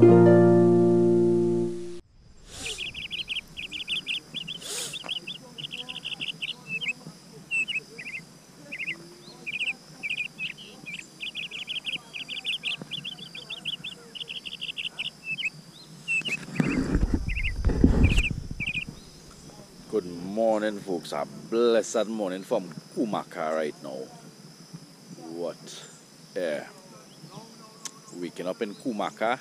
Good morning, folks. A blessed morning from Cumaca right now. What? Yeah. Waking up in Cumaca.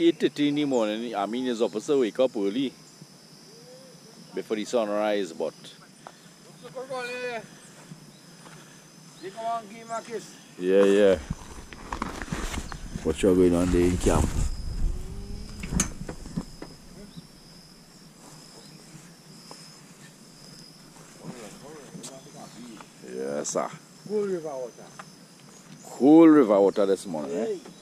8.30 in the morning. I mean, supposed to wake up early. Before the sunrise, but... Yeah, yeah. What you going on there in camp? Yes, sir. Cool river water. Cool river water this morning, eh?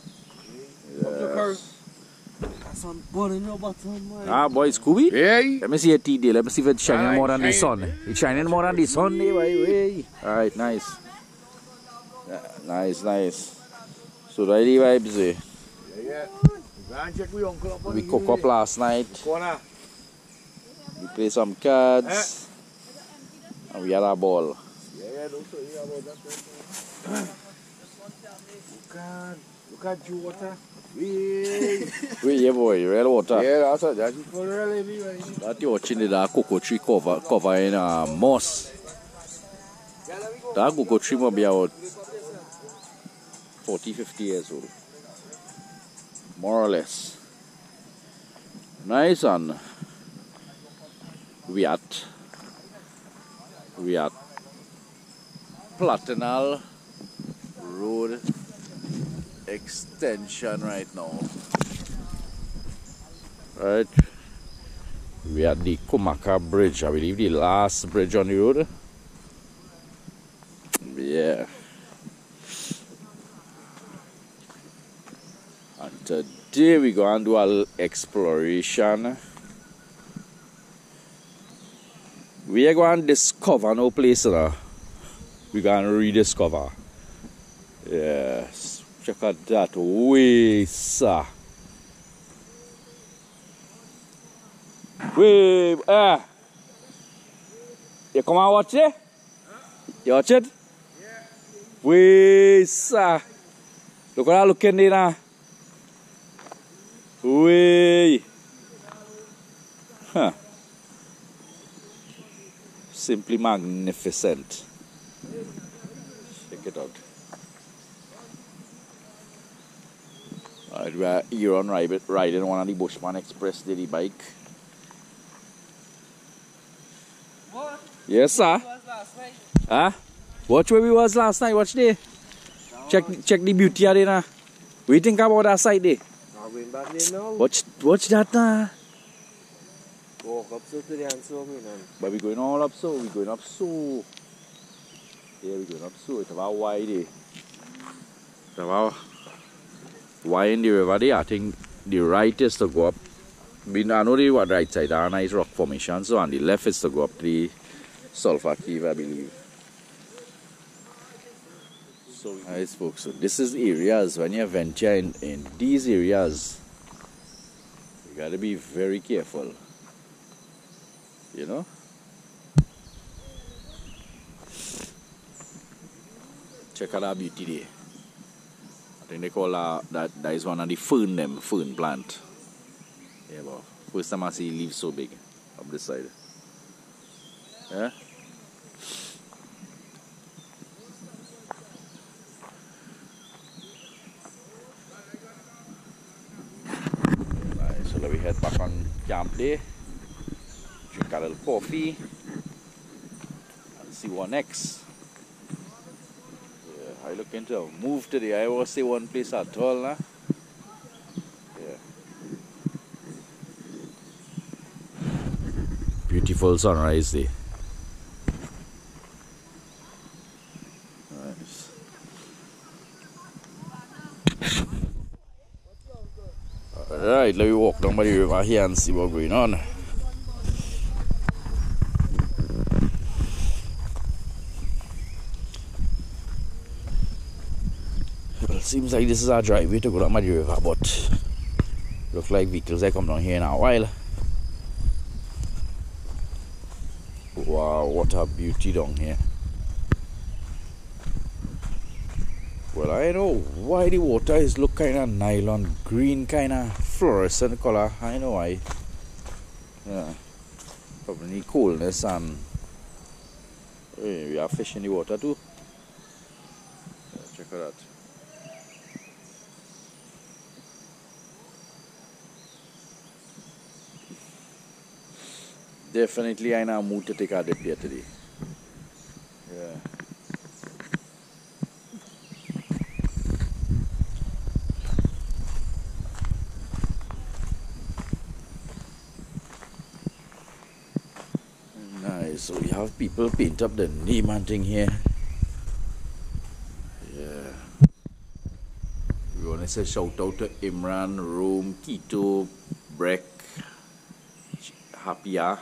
Yes. Some ball in your bottom, man. Ah, boy, Scooby? Hey. Let me see your tea there. Let me see if it's shining Aye, more than the sun. It's shining more than the sun there, boy. Way. Alright, nice. Yeah, nice, nice. So, ready vibes, eh? Yeah, yeah. Go check with uncle up We cook up last night. We play some cards. And we had a ball. Yeah, yeah, don't say about that. Look at, look at you water. Hey. Wait, yeah, boy. Real water. yeah, that's it. That's it for the real heavy, right? That you watching the that cocoa tree cover, cover in uh, moss. That cocoa tree must be about 40, 50 years old. More or less. Nice and we at we at Platinal Road extension right now. Right. We are at the Cumaca Bridge, I believe the last bridge on the road. Yeah. And today we go and do a exploration. We are going to discover no place. We going to rediscover. Yes. Check out that way, sir. Wait, ah. You come and watch it? You watch it? Wait, sir. Look what I'm looking there now. Wait. Huh. Simply magnificent. Check it out. Alright, we are here on ride- riding one of the Bushman Express daily bike. What? Yes, sir. was last night? Huh? Watch where we was last night. Watch there. Check check the beauty of it now. What you think about that side there? I'm going back there. Watch watch that now. Walk up so to the and so, man. But we going all up so. We going up so. Yeah, we going up so. It's about wide there. It's about wide in the river. I think the right is to go up. I know the right side are nice rock formation. So on the left is to go up the sulfur cave, I believe. So nice folks. So this is areas when you venture in, in these areas, you gotta be very careful. You know? Check out our beauty there. I think they call that, that that is one of the fern them, fern plant. Yeah, but first time I see leaves so big up this side. Yeah? So let me head back on camp there. Drink a little coffee. And see what next. I look into a move today. I was say one place at all, nah? Yeah. Beautiful sunrise there. Nice. Alright, let me walk down by the river here and see what's going on. Seems like this is our driveway to go down Muddy River, but look like vehicles that come down here in a while. Wow, what a beauty down here. Well, I know why the water is look kind of nylon green, kind of fluorescent color. I know why. Yeah, probably coolness and we are fish in the water too. Yeah, check out. Definitely I know mood to. Yeah. Nice. So we have people paint up the name and thing here. Yeah. We want to say shout out to Imran, Rome, Kito, Breck, Hapia,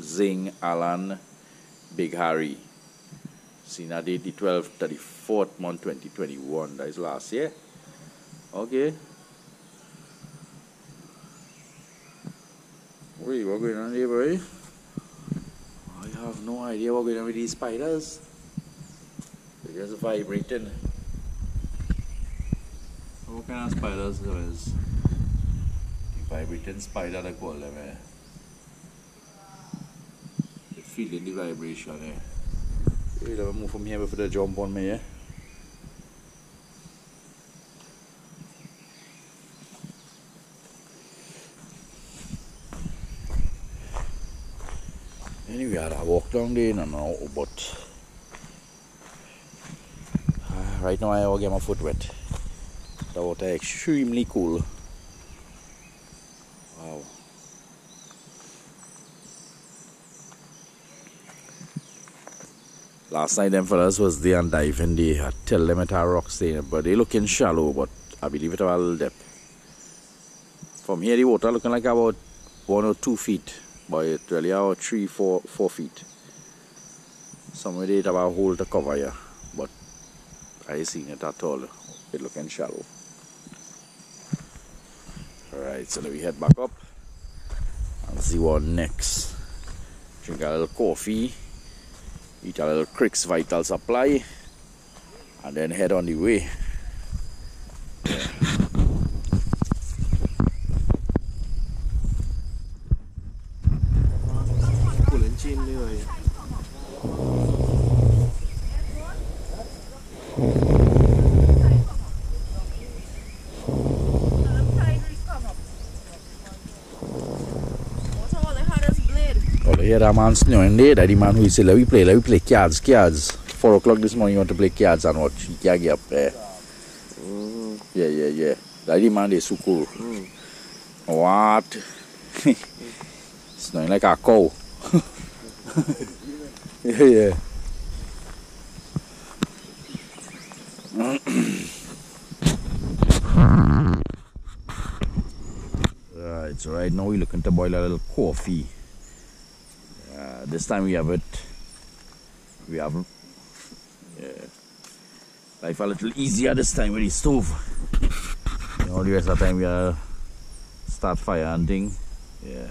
Zing, Alan, Big Harry. Sina date the 12th, 34th month 2021. That is last year. Okay. Wait, what going on here, boy? I have no idea what going on with these spiders. They're just vibrating. What kind of spiders there is? The vibrating spider they call them eh? Feeling the vibration eh? Wait, let me move from here before they jump on me eh? Anyway, I walk down there and now, but uh, right now I will get my foot wet. The water is extremely cool. Wow. Last night them fellas was there and diving there. I tell them at our rocks there, but they looking shallow, but I believe it a little depth. From here the water looking like about one or two feet, but it really about three, four, four feet. Somewhere they have a hole to cover here, but I ain't seen it at all. It looking shallow. Alright, so now we head back up and see what next. Drink a little coffee, eat a little Crick's Vital Supply, and then head on the way. Here a man snowing there, that the man who said, let we play, let we play cards, cards. Four o'clock this morning, you want to play cards and watch. Can't get up there. Yeah, yeah, yeah. The man is so cool. Mm. What? Snowing like a cow. yeah, yeah. right, so right now we're looking to boil a little coffee. This time we have it. We have life a little easier this time with the stove. You know, the rest of the time we are start fire hunting. Yeah,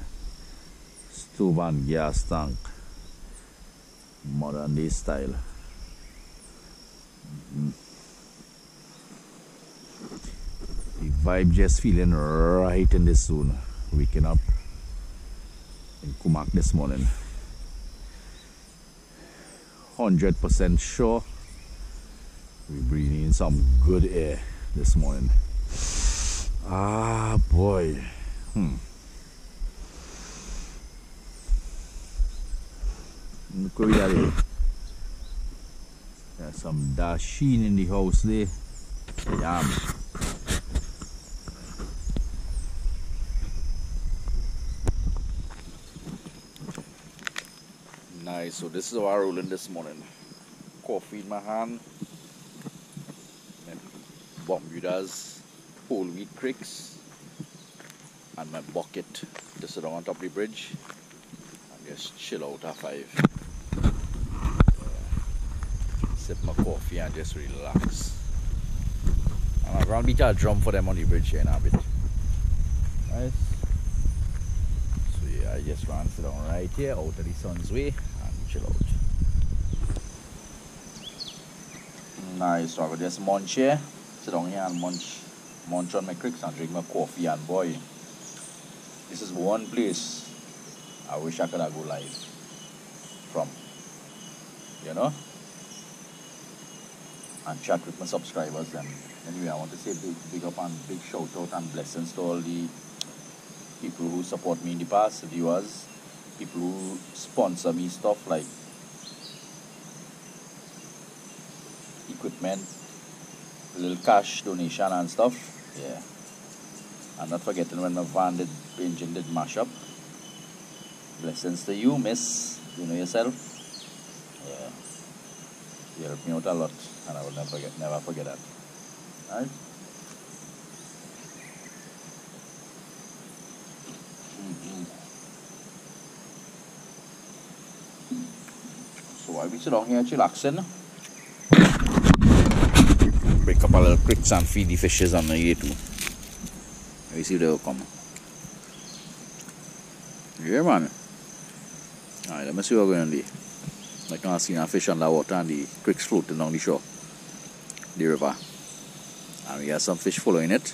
stove and gas tank, modern day style. Mhm. The vibe just feeling right in this zone. Waking up in Kumak this morning. 100% sure we're breathing in some good air this morning. Ah, boy. Hmm. Look got here. There's some dasheen in the house there. Yum. Nice. So this is how I rolling this morning. Coffee in my hand. And Bermudez whole wheat Crix. And my bucket to sit on top of the bridge. And just chill out at five. Yeah. Sip my coffee and just relax. And I'm gonna beat a drum for them on the bridge here in a bit. Nice. So yeah, I just to sit down right here out of the sun's way Nice, will just munch here, sit down here and munch, munch on my Crix and drink my coffee and boy. This is one place I wish I could have go live from. You know? And chat with my subscribers and anyway I want to say big big up and big shout out and blessings to all the people who support me in the past, viewers, people who sponsor me stuff like equipment, little cash donation and stuff. Yeah. I'm not forgetting when my van did engine did mash up. Blessings to you, miss. You know yourself. Yeah. You helped me out a lot and I will never forget never forget that. Alright? So I be sit down here chillaxing. Break up a little creeks and feed the fishes on the way too. Let me see if they'll come. Yeah man. Alright, let me see what we're gonna do. I can see a fish on the water and the creeks floating down the shore. The river. And we got some fish following it.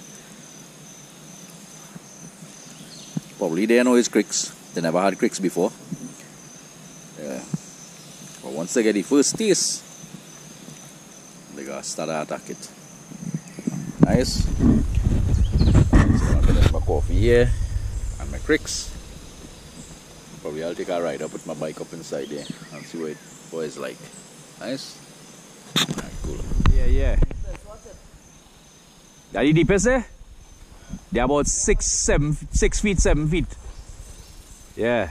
Probably they know it's creeks. They never had creeks before. Yeah. But once they get the first taste, they gotta start to attack it. Nice. So I'm gonna finish my coffee here and my Crix. Probably I'll take a ride up with my bike up inside there and see what, it, what it's like. Nice. Alright, cool. Yeah, yeah. That the deepest there? They're about six, seven, six feet, seven feet. Yeah.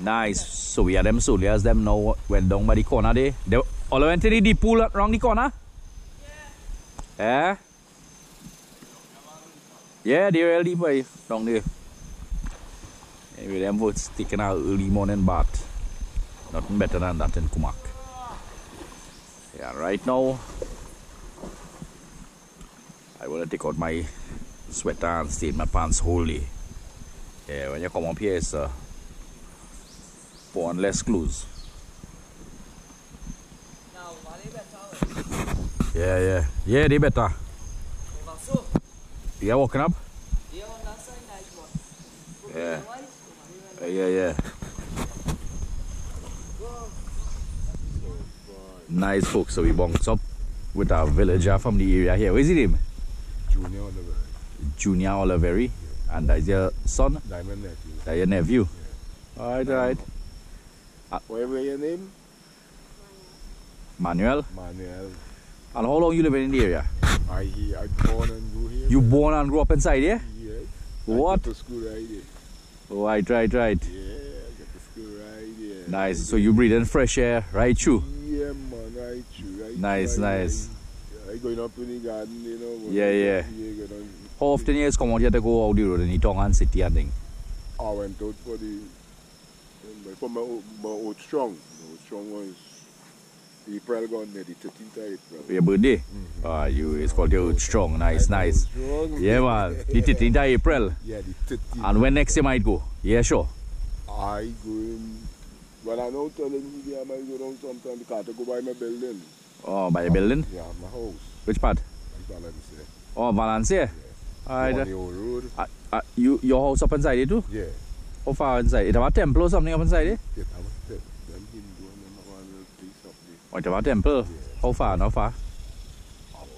Nice. So we are them so soldiers, them now went down by the corner there. They all went to the deep pool around the corner? Yeah. Yeah, they're deep way down there. Anyway, them both taking our early morning bath. Nothing better than that in Kumak. Yeah, right now I will take out my sweater and stay in my pants wholly. Yeah, when you come up here, it's uh, put on less clothes. Yeah, yeah. Yeah, they better. Yeah, walking up? Yeah. Uh, yeah, yeah. Nice folks, so we bunks up with our villager from the area here. What is his name? Junior Oliver. Junior Oliveri. And that's your son? Diamond nephew. That's your nephew? Alright, alright. Uh, Whatever your name? Manuel. Manuel. And how long you live in the area? I he I born and grew here. You born and grew up inside here? Yes. What? I go to school right here. Oh, right, right, right. Yeah, I get to school right here. Nice. So you breathe in fresh air right through? Yeah, man, right through. Right Nice, through, nice. Right. I going up in the garden, you know. Yeah, yeah. yeah go How often you guys come out here to go out the road in and city and thing? I went out for the for my my old strong. My old strong was April gone there, the 13th of April. Your birthday? Ah, you it's called your strong. Nice, I'm nice. strong. Yeah, man. The 13th of April. Yeah, the 13th. And when next you might go? Yeah, sure. I going. Well, I know telling you I might go down sometime because to go by my building. Oh, by the building? Yeah, my house. Which part? All saying. Oh, Valencia. Alright. On uh, the old road. uh, uh, you your house up inside it too? Yeah. How far inside? It have a temple or something up inside it? Yeah, was there. Them Hindu and them one little place up there. Oh, it have a temple. Yeah. How far? How far? About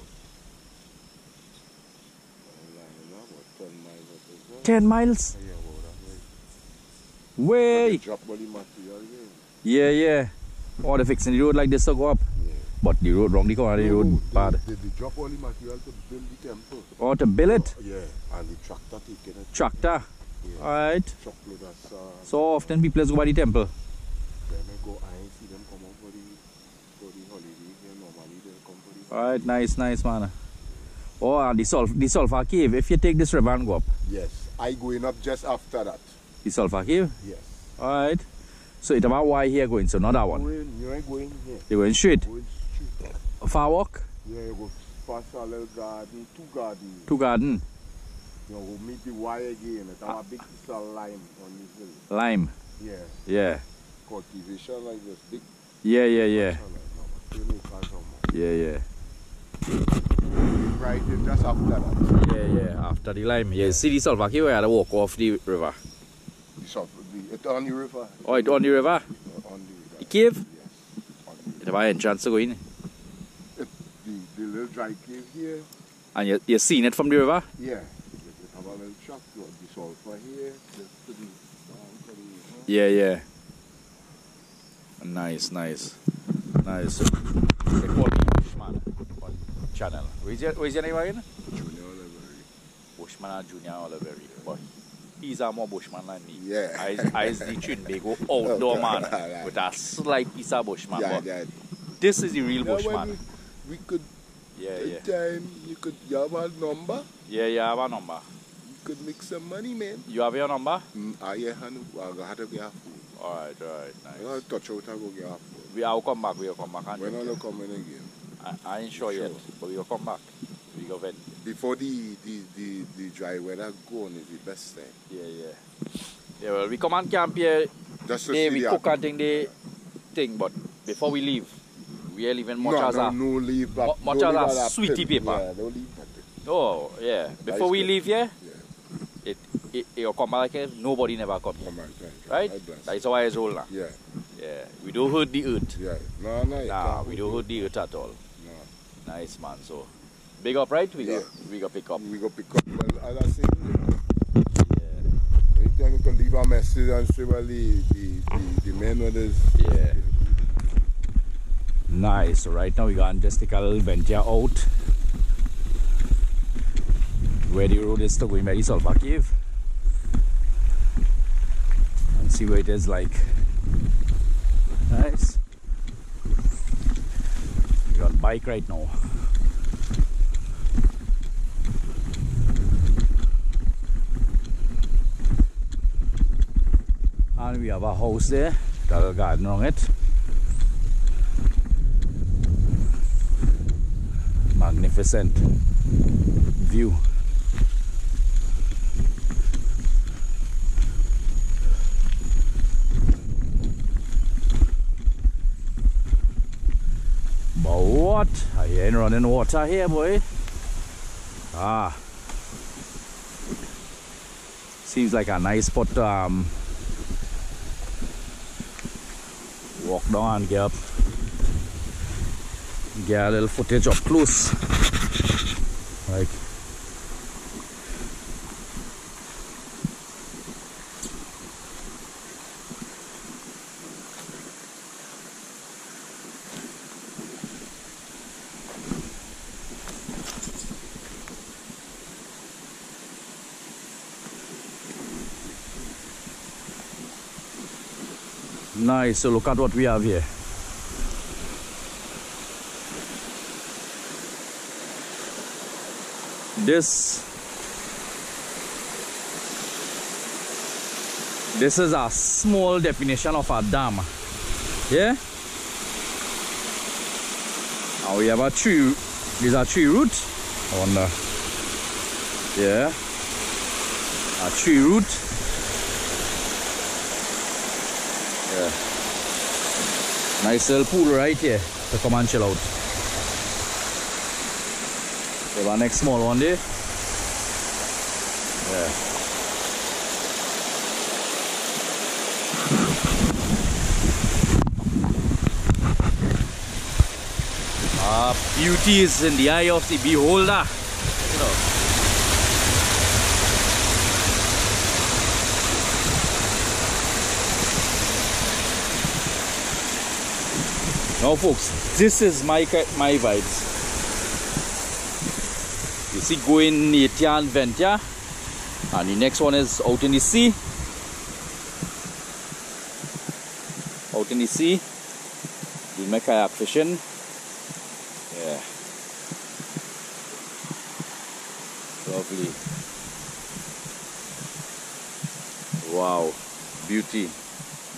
10 miles well. Ten miles. Yeah, about that way. Way. drop all material there. Yeah, yeah. Oh, they fixing the road like this to go up. Yeah. But the road wrong the corner, the road they, bad. They, they drop all the material to build the temple. Oh, to build it? Yeah, and the tractor taking it. Tractor. Yeah. Alright. Of. Uh, so often people go by the temple. Then I go, I ain't see them come out for the, for the holiday. Yeah, normally they come for the Alright, nice, nice man. Oh, and the sulfur, the sulfur cave. If you take this river and go up, Yes, I going up just after that. the sulfur cave. Yes. Alright. So it's about why here going, so not that one. Going, you ain't going here. You're going straight. Going straight. Far walk? Yeah, you go first a little garden, two gardens. Two garden. Know, we meet the Y again. It have ah. a big piece of lime on the hill. Lime. Yeah. Yeah. Cultivation like this. Big Yeah, yeah, yeah. Two acres or more. Yeah, yeah. Right there, just after that. Yeah, yeah. After the lime. Yeah, see the Salvaki where I walk off the river. The shop, the, it on the river. Oh, it on the river? On the The river. cave? Yes. On the, It have an entrance to go in. the, the little dry cave here. And you, you seen it from the river? Yeah. It, it have a little shop. The sulfur here. The, the, Yeah, yeah. Nice, nice. Nice. They call me Bushman on channel. Where's your, where's your name again? Junior Library. Bushman and Junior Olivery. But he's a more Bushman than me. Yeah. I, I the Trinbago outdoor oh, man Right. with a slight piece of Bushman. Yeah, yeah. this is the real Yeah, Bushman. we, we could Yeah, yeah. time. You could you have a number. Yeah, you have a number. Could make some money, man. You have your number? Mm, I yeah, Hanu. I had to get a food. Alright, alright, I nice. gotta touch out and go get a food. We will come back, we'll come back and When I not coming again. I, I ain't sure, yet, but we'll come back. We go vent. Before the, the, the, the dry weather gone is the best time. Yeah, yeah. Yeah, well, we come and camp here. Just to Hey, see we the cook and thing the thing, but before we leave, we are leaving much no, as no, a. no leave much don't as leave a sweetie paper. Yeah, don't leave. Oh, yeah. Before we leave here, Yeah. It, it it'll come back like nobody never come here. Come on, right, Right? That's how I roll now. Yeah, Yeah. We don't hurt the earth. yeah. No, no, Nah, we don't hurt the earth at all. No. Nice man. So big up, right? We Yeah. go we go pick up. We go pick up. Well, as I say, Yeah. anytime you can leave a message and say, well, the, the, the, the men with us. Yeah. Nice. So right now we got just take a little venture out where the road is to going by the Sulphur Cave and see what it is like. Nice. We on bike right now. And we have a house there, got a garden on it. Magnificent view. What? I ain't running water here, boy. Ah. Seems like a nice spot to um, walk down get up. Get a little footage up close. Like Nice, so look at what we have here. This This is a small definition of a dam. Yeah? And we have a tree these are tree roots. I wonder. Yeah. A tree root. Nice little pool right here to come and chill out. Have our next small one there. Yeah. Ah, beauty is in the eye of the beholder. Now, folks, this is my my vibes. You see, going Netia and Ventia, and the next one is out in the sea. Out in the sea, doing my kayak fishing. Yeah. Lovely. Wow. Beauty.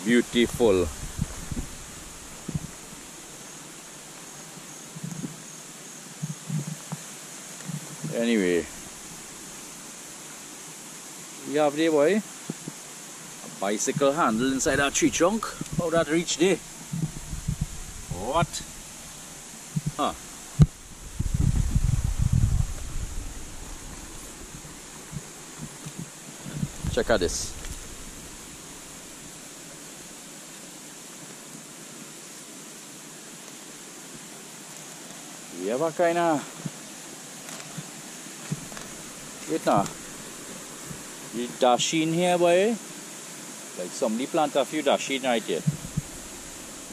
Beautiful. Anyway, we have there, boy. A bicycle handle inside that tree trunk. How that reach there? What? Huh. Check out this. We have a kind of wait now. The dasheen here boy. Like somebody plant a few dasheen right here.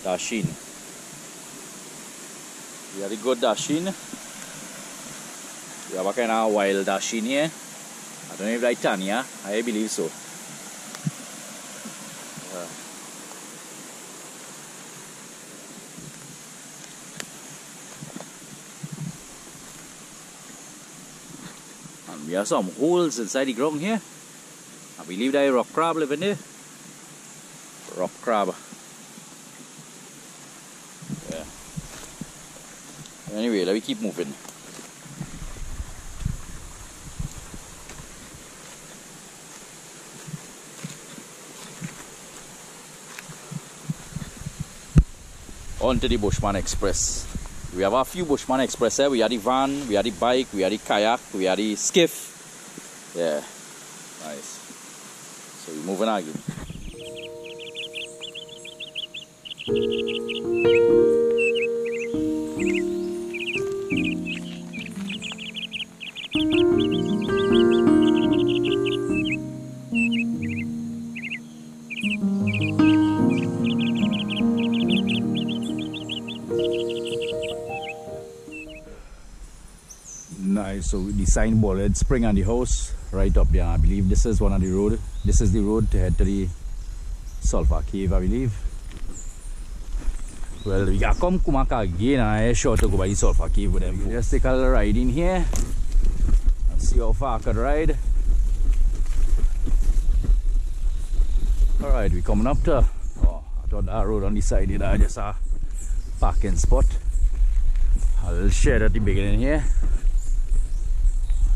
Dasheen. Very good dasheen. We have a kind of wild dasheen here. I don't know if like Tanya. I believe so. Yeah. We have some holes inside the ground here. I believe there rock crab living there. Rock crab. Yeah. Anyway, let me keep moving. On to the Bushman Express. We have a few Bushman Express here. We have the van, we have the bike, we have the kayak, we have the skiff. Yeah, nice. So we're moving on again. Nice. So the signboard at Spring on the house right up there. I believe this is one of the road. This is the road to head to the Sulphur Cave, I believe. Well, we got come Cumaca again. I sure to go by the Sulphur Cave with them. Just take a little ride in here and see how far I could ride. Alright, we coming up to oh, I thought that road on the side there, uh, just a parking spot. A little shed at the beginning here.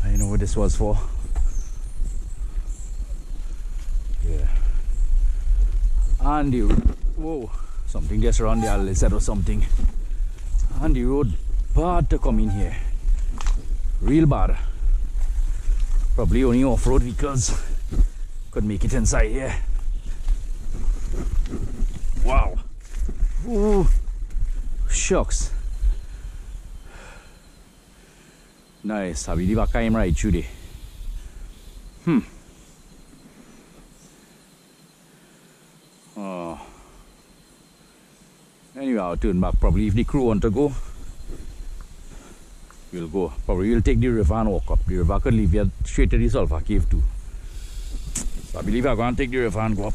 I know what this was for. And the whoa, something just around there, lizard or something. And the road bad to come in here. Real bad. Probably only off-road vehicles could make it inside here. Wow. Ooh. Shucks. Nice. I believe I came right there. Hmm. Oh. Anyway, I'll turn back. Probably if the crew want to go, we'll go. Probably we'll take the river and walk up. The river could leave you straight to the sulfur cave too. So I believe I'm going to take the river and go up.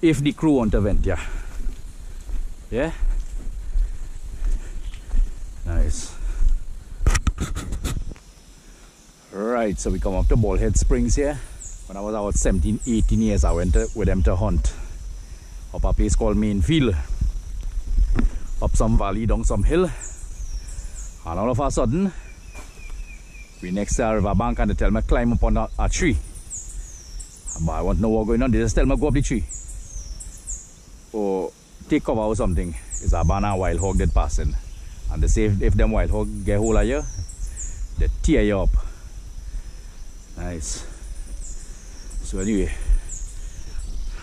If the crew want to vent, yeah. Yeah? Nice. Right, so we come up to Ballhead Springs here. When I was about 17, 18 years, I went to, with them to hunt up a place called Mainfield. Up some valley, down some hill. And all of a sudden, we next to a river bank and they tell me climb up on a, a tree. But I want to know what's going on. They just tell me go up the tree. Or take cover or something. It's a banana wild hog that passing. And they say if, if them wild hog get hold of you, they tear you up. Nice. So anyway,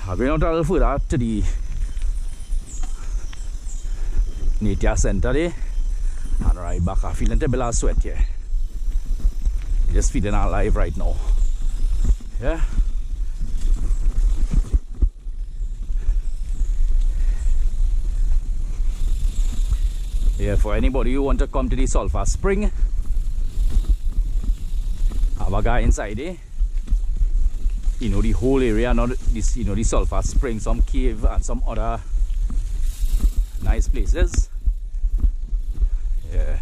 I'm going out a little further to the nature center there. And right back, I'm feeling a bit of sweat here. Just feeling alive right now. Yeah. Yeah, for anybody who want to come to the Sulphur Spring, have a guy inside there. You know the whole area, not this, you know the Sulphur Spring, some cave and some other nice places. Yeah.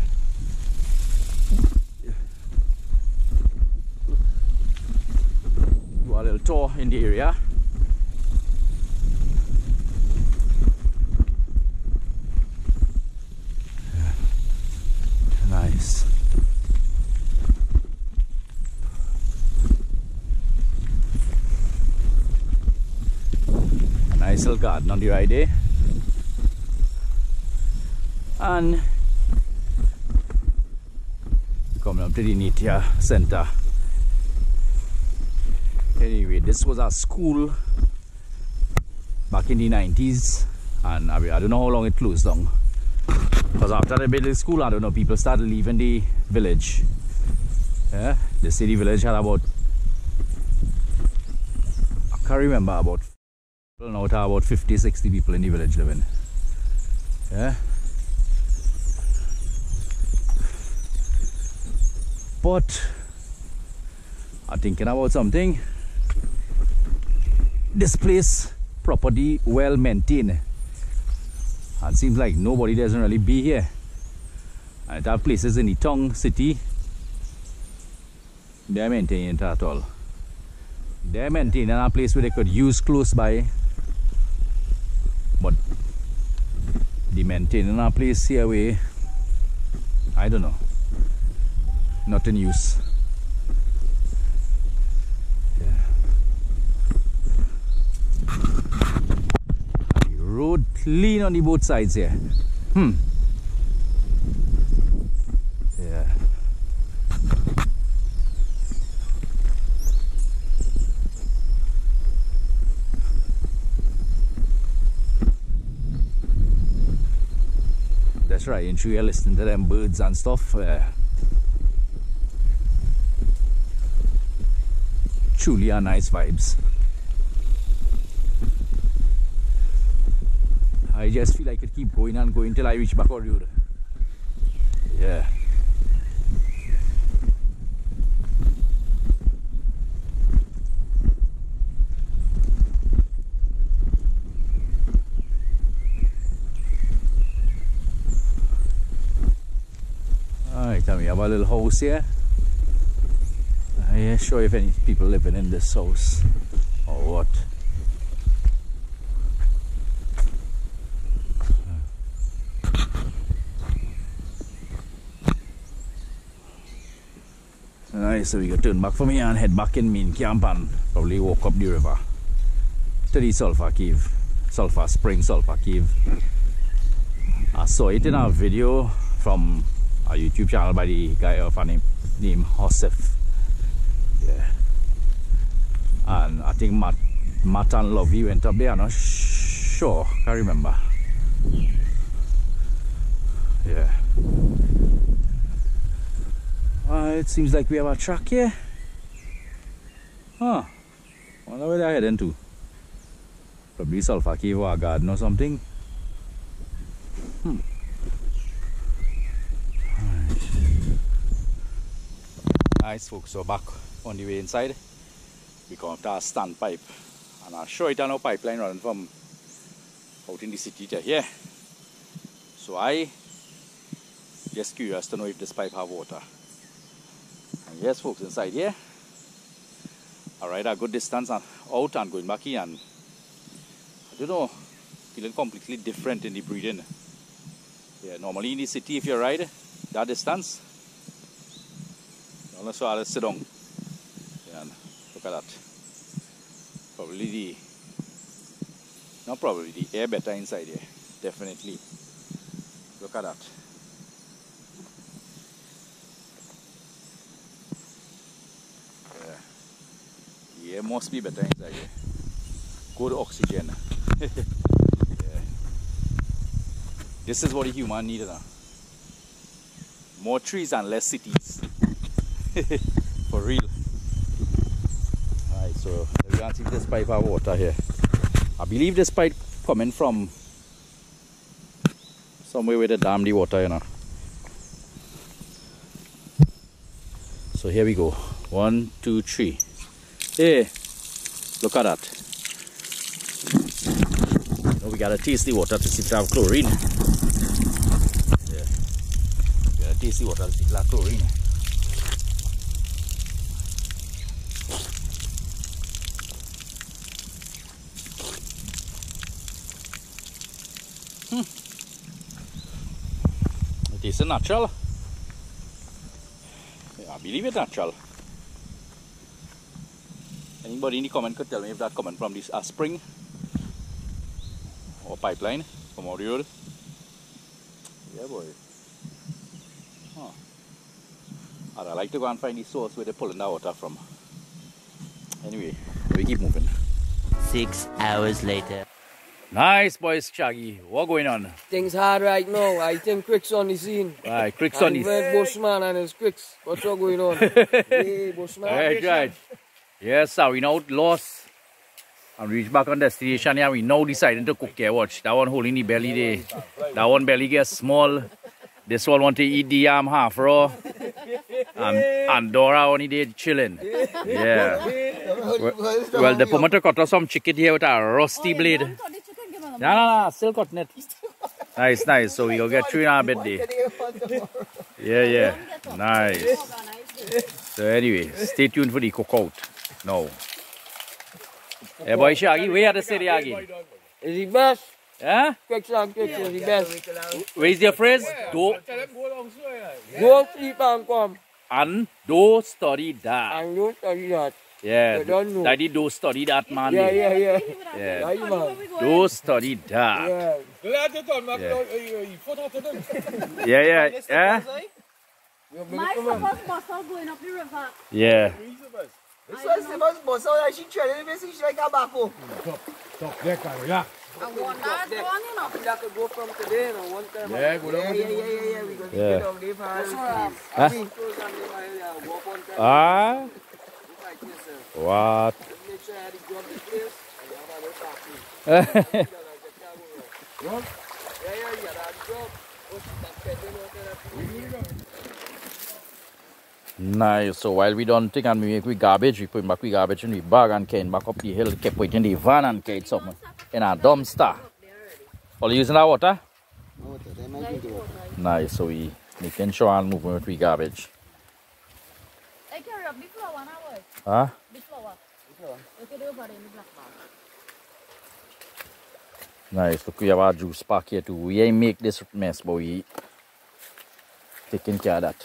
Do a little tour in the area. Nice. nice little garden on the right there. And coming up to the Nitya Center. Anyway, this was our school back in the 90s and I, I don't know how long it closed down. Because after the school, I don't know, people started leaving the village. Yeah, the city village had about, I can't remember, about, now it about 50, 60 people in the village living. Yeah. But I'm thinking about something. This place property well maintained. And seems like nobody doesn't really be here. And it have places in the city. They're maintaining it at all. They're maintaining a place where they could use close by. The maintaining our place here where I don't know not in use. Yeah. Road clean on the both sides here. Hmm. Yeah. Right, and sure listening to them birds and stuff. Uh, truly are nice vibes. I just feel I could keep going and going till I reach Road. Yeah. Alright, we have a little house here. I ain't sure if any people living in this house or what. Alright, so we got turn back from here and head back in main camp and probably walk up the river to the sulfur cave, sulfur spring sulfur cave. I saw it in a video from a YouTube channel by the guy of a name named Joseph yeah. And I think Matt, Matt and Lovey went up there. I'm not sure. Can't remember. Yeah. Uh, it seems like we have a track here. Huh. Wonder where they're heading to. Probably Sulphur Cave or a garden or something. Nice folks, so back on the way inside we come up to our standpipe. And I'll show it on our pipeline running from out in the city to here. So I just curious to know if this pipe have water. And yes folks inside here. Ride a good distance and out and going back in and I don't know feeling completely different in the breathing yeah normally in the city if you ride that distance are sit down and look at that. Probably the, not probably, the air better inside here. Definitely. Look at that. Eh, yeah. Air must be better inside here. Good oxygen. yeah. This is what a human needs now. More trees and less cities. For real. Alright, so we can see this pipe of water here. I believe this pipe coming from somewhere where they dam the water, you know. So here we go. One, two, three. Hey, look at that. Now we gotta taste the water to see if it have chlorine. Yeah. We gotta taste the water to see if it have chlorine. Hmm. It is a natural. I believe it's natural. Anybody in the comment could tell me if that coming from this spring or pipeline from the road. Yeah, boy. I'd like to go and find the source where they're pulling the water from. Anyway, we keep moving. Six hours later. Nice boys, Shaggy. What going on? Things hard right now. I think Crix on the scene. Right, Crix on the this. Red Bushman and his Crix. What's all going on? hey, Bushman. Right, right. Yes, sir. We now lost and reach back on destination here. We now deciding to cook here. Watch that one holding the belly there. That one belly gets small. This one want to eat the yam half raw. And, and Dora only there chilling. Yeah. Well, well the Pumato cut us some chicken here with a rusty blade. No, no, no, still cutting it. Nice, nice. So we go get through in our bed there. Yeah, yeah. Nice. So anyway, stay tuned for the cookout. No. Hey eh, boy Shaggy, where are the city again? Is he best. Huh? Crix and Crix is the best. Where's your phrase? Do Go sleep and come. and do study that. And don't study that. Yeah. You don't know. Daddy do study that man. Yeah, there. yeah, yeah. Yeah. Right, man. Do study that. Yeah. Yeah, yeah, yeah. My supposed muscle going up the river. Yeah. This was the most boss out that she traded me since she like a back home. I want that one, you know. That could go from today, you know, one time. Yeah, go Yeah, down. yeah, yeah, yeah, yeah. We got to Yeah. get down there for So, our Huh? I mean, close and then I walk one time. Ah, Look like this, uh, what? Nice. So while we don't think and we make we garbage, we put back we garbage in the bag and carry back up the hill, keep it in the van and carry something in a dumpster. All using that water? Nice. So we making sure and moving with we garbage. I carry up the flower now, boy. Huh? Bag. Nice. Look, we have our juice pack here too. We ain't make this mess, but we taking care of that.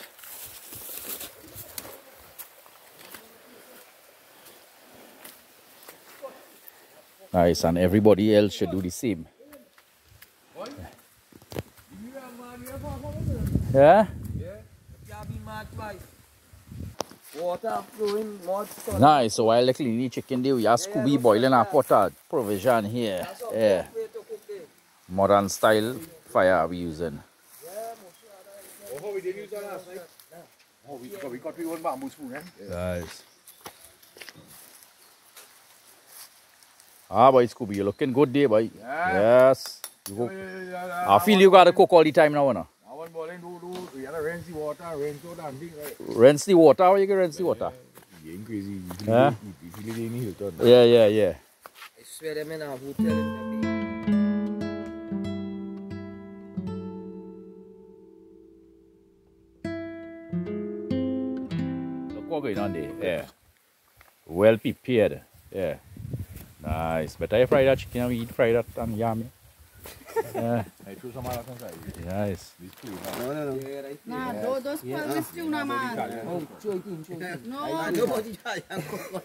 Nice, and everybody else should do the same. Yeah? Twice. Water flowing, mud stuff. Nice. So while the cleaning chicken there, we have Scooby boiling our pot of provision here. Yeah. Way to cook it. Modern style fire we using. Oh, we did use that last night? Oh, we, so we got we one bamboo spoon, eh? Nice. Ah, boy, Scooby, you're looking good there, boy. Yeah. Yes. You go. yeah, yeah, yeah. I feel you gotta cook all the time now, no? I want boiling, do, do, we gotta rinse the water, rinse out and thing, right? Rinse the water, how you can rinse the water? You ain't crazy. You feel Huh? it, you feel it in Hilton. Yeah, yeah, yeah. I swear them in a hotel in the bay. Going on there. Yeah. Well prepared. Yeah. Nice. Better you fry that chicken and we eat fry that and yam. Yeah. I threw some other inside. Nice. These two, huh? No, no, no. Yeah, right. Nah, don't, don't spoil my stew now, man. Oh, throw it in, throw it in. No, Nobody can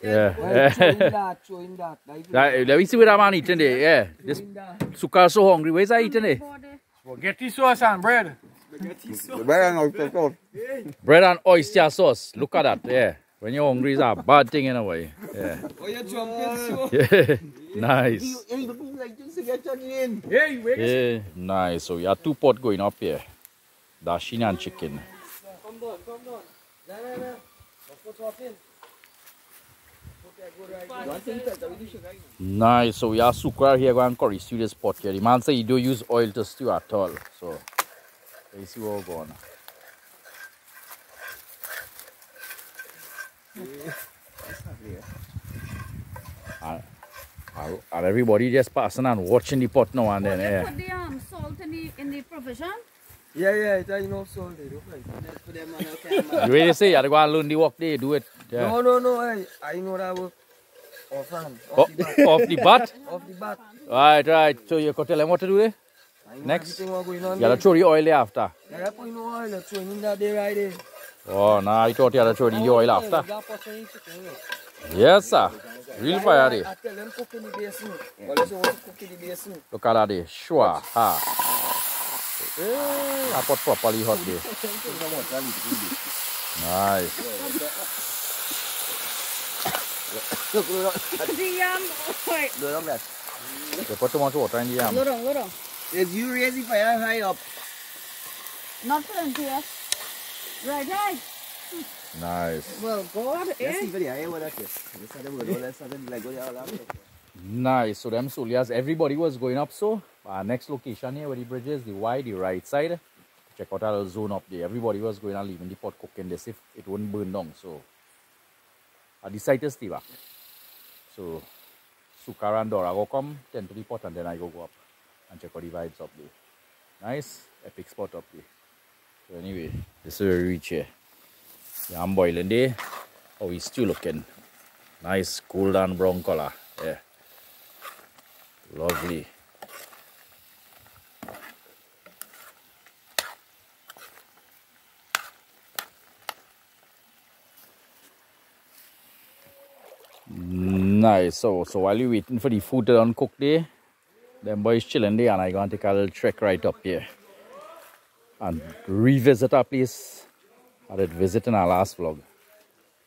Yeah. Well, throw in that, throw in that. Like, Right, let me see what that man eating there. Yeah. Eh, throw This in that. Sukar so hungry. Where's that eating there? body. Spaghetti sauce and bread. The better now, talk out. Bread and oyster sauce. Look at that. Yeah. When you're hungry, it's a bad thing in a way. Yeah. Oh, you're jumping so. Yeah. nice. Hey, look like this to get on in. Hey, wait. Yeah. Nice. So we have two pot going up here. Dashing and chicken. Come down, come down. In. With the sugar. Nice. So we have Sukar here going curry stew this pot here. The man say he don't use oil to stew at all. So let's see what we're going. And, ah. And- and everybody just passing and watching the pot now and then. They Yeah. put the um, salt in the, in the provision. Yeah, yeah, it ain't no salt there. Look like. That's for them on the camera. You really say you have to go and learn the work there, do it. Yeah. No, no, no, hey, I know that work. Off hand, Oh, off the bat. off the bat. Off the bat. Right, right. So you can tell them what to do there. I Next. everything what going You there. have to throw the oil there after. Yeah, I put in oil, you're throwing in that there right there. Oh, no, I thought you had to throw the oil Oh, after. yeah, that pot in chicken, you know. Yes, sir. Real fire there. I tell them cook in the basin. Well, they want to cook in the basin. Look at that there. Sure. Ha. Eh, I put properly hot there. Nice. Look, look, look. The yam. Look, look that. They put too much water in the yam. Look on, look on. If you raise the fire high up, Not plenty, yes. Right, right. Nice. Well, God, let's eh? see what the eye what that is. Let's have the word, let's have the leg what you have. Nice. So them Solias, everybody was going up. So our next location here where the bridge is, the Y, the right side. Check out our zone up there. Everybody was going and leaving the pot cooking this if it wouldn't burn down. So uh, the site is still back. So Sukar and Dora go come, tend to the pot and then I go go up and check out the vibes up there. Nice, epic spot up there. So anyway, this is where we reach here. I'm boiling there. Oh, we still looking. Nice golden brown color. Yeah. Lovely. Nice. So, so while you're waiting for the food to uncook there, them boys chilling there and I gonna take a little trek right up here and revisit our place I did visit in our last vlog.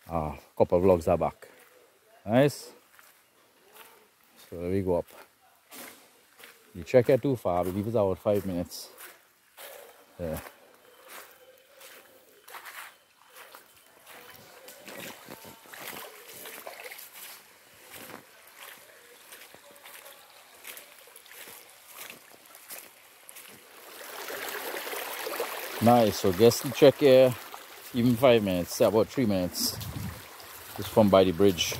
A couple of vlogs are back. Nice. So there we go up. You check it too far, I believe it's about five minutes. Yeah. Nice, so guess the check here, even five minutes, about three minutes. Just from by the bridge.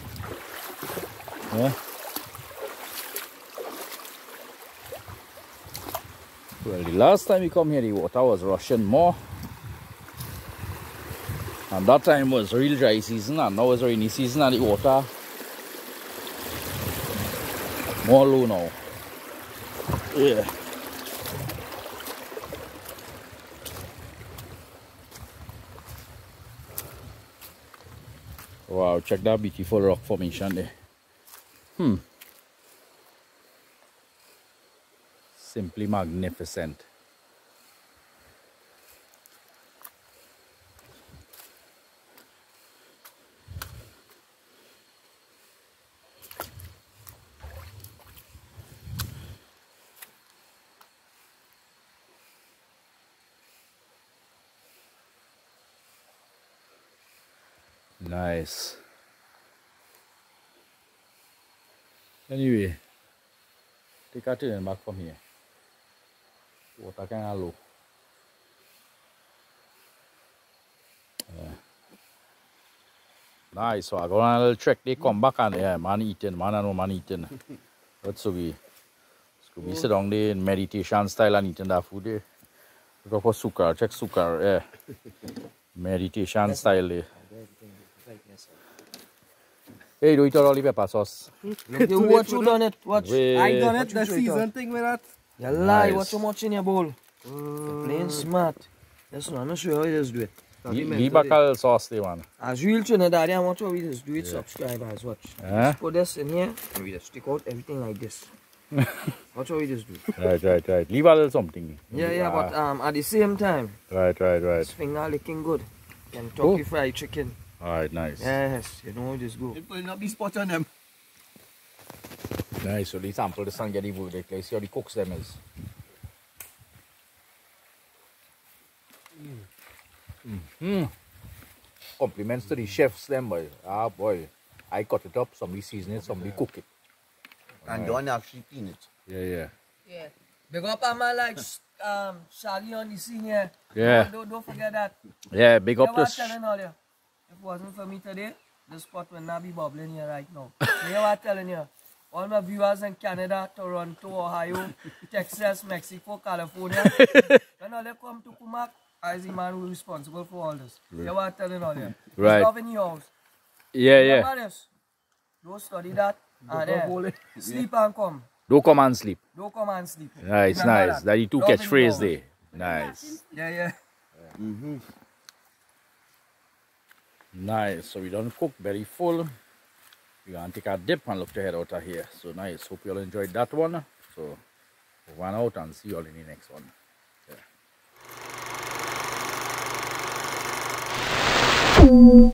Yeah. Well, the last time we come here, the water was rushing more. And that time was real dry season, and now it's rainy season, and the water more low now. Yeah. Wow, check that beautiful rock formation there. Hmm. Simply magnificent. Nice. Anyway, take a turn back from here. Water kind of low. Yeah. Nice. So I go on a little trek. They come back and yeah, man eating, man and no man eating. That's sit down there in meditation style and eating that food there. Look for sukar. Check sukar. Yeah. Meditation style there. Hey, do you eat all the pepper sauce? Look, you watch you done it. Watch. Wait. I done it, the What you season thing with that. You lie. Nice. Watch too much in your bowl. You're playing smart. Yes, no, I'm not sure how you just do it. Leave back a little sauce there, man. As real Trinidadian, watch how we just do it, subscribers. Watch. Huh? Put this in here and we just stick out everything like this. watch how we just do it. Right, right, right. Leave a little something. Yeah, yeah, but um, at the same time, Right, right, right. this finger licking good. Kentucky Oh. fried chicken. Alright, nice. Yes, you know just this go. You're putting up the spot on them. Nice. So the sample this and get the verdict. Let's see how the cooks them is. Mm. Compliments to the chefs them boy. Ah boy. I cut it up, somebody season it, somebody cook it. And don't actually clean it. Yeah, yeah. Yeah. Big up on my like um Shaggy on the scene here. Yeah. Don't, don't forget that. Yeah, big You up know to If it wasn't for me today, the spot would not be bubbling here right now. you know what I'm telling you? All my viewers in Canada, Toronto, Ohio, Texas, Mexico, California, when all they come to Kumak, I is the man who is responsible for all this. You know what I'm telling all you? Right. It's love in your house. Yeah, yeah. Remember this? Don't study that. And ah, then sleep and come. Don't come and sleep. Don't come and sleep. Nice, Remember nice. that. That the two Love in catchphrase there. Nice. Yeah, yeah. Nice. So we done cook very full. we're gonna take a dip and look to head out of here. So nice. Hope you all enjoyed that one. So one out and see you all in the next one. Yeah.